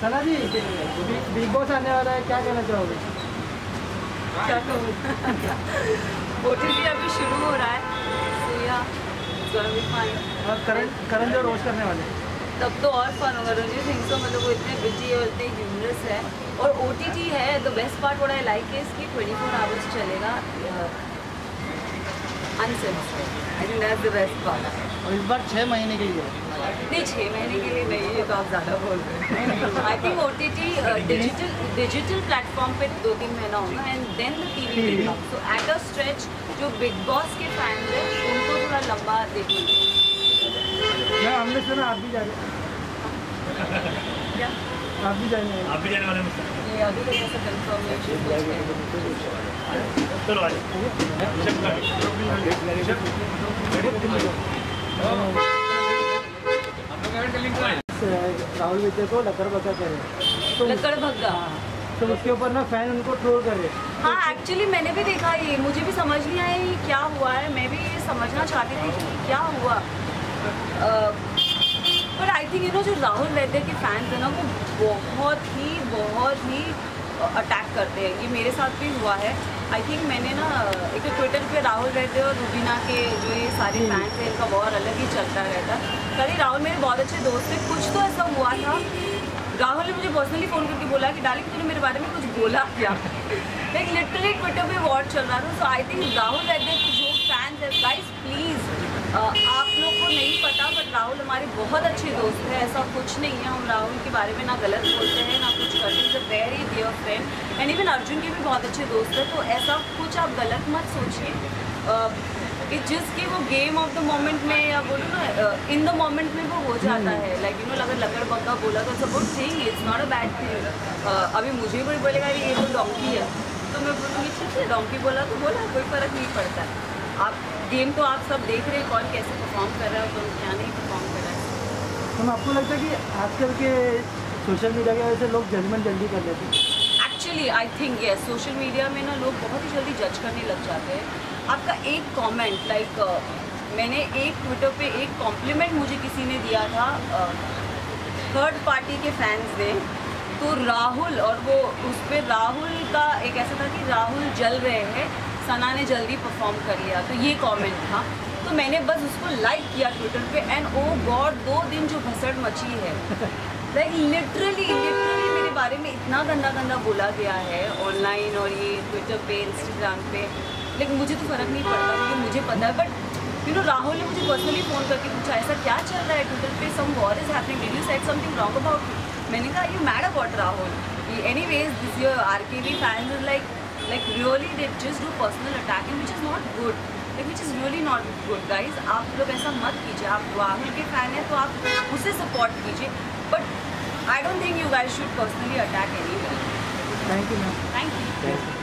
सना जी big boss आने वाला है क्या कहना चाहोगे? क्या कहूँ भी अभी शुरू हो रहा है। करण करण जो रोज करने वाले तब तो और फन होगा डोंट सिंह तो मतलब वो इतने बिज़ी और इतने ह्यूमरस है। और ओ है the best part what I like है इसकी ट्वेंटी फोर आवर्स चलेगा uncensored I that's the best part और इस बार छः महीने के लिए? नहीं छः महीने के लिए नहीं ये तो आप ज़्यादा बोल रहे हैं। I think O T T digital digital platform पे दो तीन महीना होगा and then the T V. So at a stretch जो बिग बॉस के फैंस हैं उनको थोड़ा लंबा देखने। हमने सुना आप भी जा रहे क्या? आप भी जाने। वाले आप भी जाने वाले हैं ये अभी तक ऐसा कंफर्मेशन चलो आज। राहुल विद्या को लकर बका करे तो लकड़ भग्गा तो उसके ऊपर ना फ़ैन उनको ट्रोल कर। रहे हाँ एक्चुअली मैंने भी देखा ये मुझे भी समझ नहीं आया ये क्या हुआ है। मैं भी ये समझना चाहती थी कि क्या हुआ। पर आई थिंक यू नो जो राहुल वैद्य के फैंस हैं ना वो बहुत ही बहुत ही अटैक करते हैं। ये मेरे साथ भी हुआ है। आई थिंक मैंने ना एक तो ट्विटर पे राहुल वैद्य और रूबीना के जो ये सारे फैंस हैं इनका वॉर अलग ही चलता रहता। है कल राहुल मेरे बहुत अच्छे दोस्त थे कुछ तो ऐसा हुआ था। राहुल ने मुझे पर्सनली फ़ोन करके बोला कि डाली तूने मेरे बारे में कुछ बोला क्या? लाइक लिटरली ट्विटर पे वॉर चल रहा था। सो आई थिंक राहुल वैद्य के जो फैंस है गाइस प्लीज़ आप नहीं पता बट राहुल हमारे बहुत अच्छे दोस्त हैं। ऐसा कुछ नहीं है, हम राहुल के बारे में ना गलत बोलते हैं, ना कुछ करते हैं। Very dear friend and even Arjun के भी बहुत अच्छे दोस्त हैं तो ऐसा कुछ आप गलत मत सोचिए। कि जिसके वो गेम ऑफ़ द मोमेंट में या बोलो ना इन द मोमेंट में वो हो जाता है। लाइक यू नो अगर लकड़ बग्गा बोला तो सब thing it's not a bad thing अभी मुझे कोई बोलेगा, "अरे, ये तो डोंकी है। तो मैं बोलूँगी, ठीक है डोंकी बोला तो बोला, कोई फ़र्क नहीं पड़ता। है आप गेम तो आप सब देख रहे हैं कौन कैसे परफॉर्म कर रहा है और कौन क्या नहीं परफॉर्म कर रहा है। तो आपको लगता है कि आजकल के सोशल मीडिया की वजह से लोग जजमेंट जल्दी कर लेते हैं। एक्चुअली आई थिंक ये सोशल मीडिया में ना लोग बहुत ही जल्दी जज करने लग जाते हैं। आपका एक कमेंट लाइक मैंने एक ट्विटर पे एक कॉम्प्लीमेंट मुझे किसी ने दिया था थर्ड पार्टी के फैंस ने। तो राहुल और वो उस पर राहुल का एक ऐसा था कि राहुल जल रहे हैं। सना ने जल्दी परफॉर्म कर लिया तो ये कमेंट था। तो मैंने बस उसको लाइक किया ट्विटर पे एंड ओ गॉड दो दिन जो भसड़ मची है। लाइक लिटरली लिटरली मेरे बारे में इतना गंदा गंदा बोला गया है ऑनलाइन और ये ट्विटर पे इंस्टाग्राम पे। लेकिन मुझे तो फ़र्क नहीं पड़ता क्योंकि मुझे पता है बट यू नो राहुल ने मुझे पर्सनली फ़ोन करके पूछा ऐसा क्या चल रहा है ट्विटर पे? Some war is happening did you said something wrong about मैंने कहा you mad about Rahul anyways this your R K V fans is like like really they just do personal attacking which is not good like which is really not good guys आप लोग ऐसा मत कीजिए। आप राहुल के fan हैं तो आप उसे सपोर्ट कीजिए। But I don't think you guys should personally attack any thank you ma'am thank you